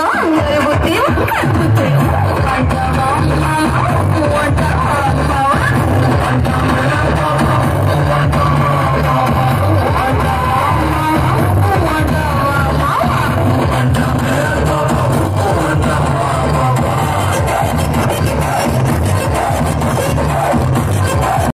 Então, eu vou ter um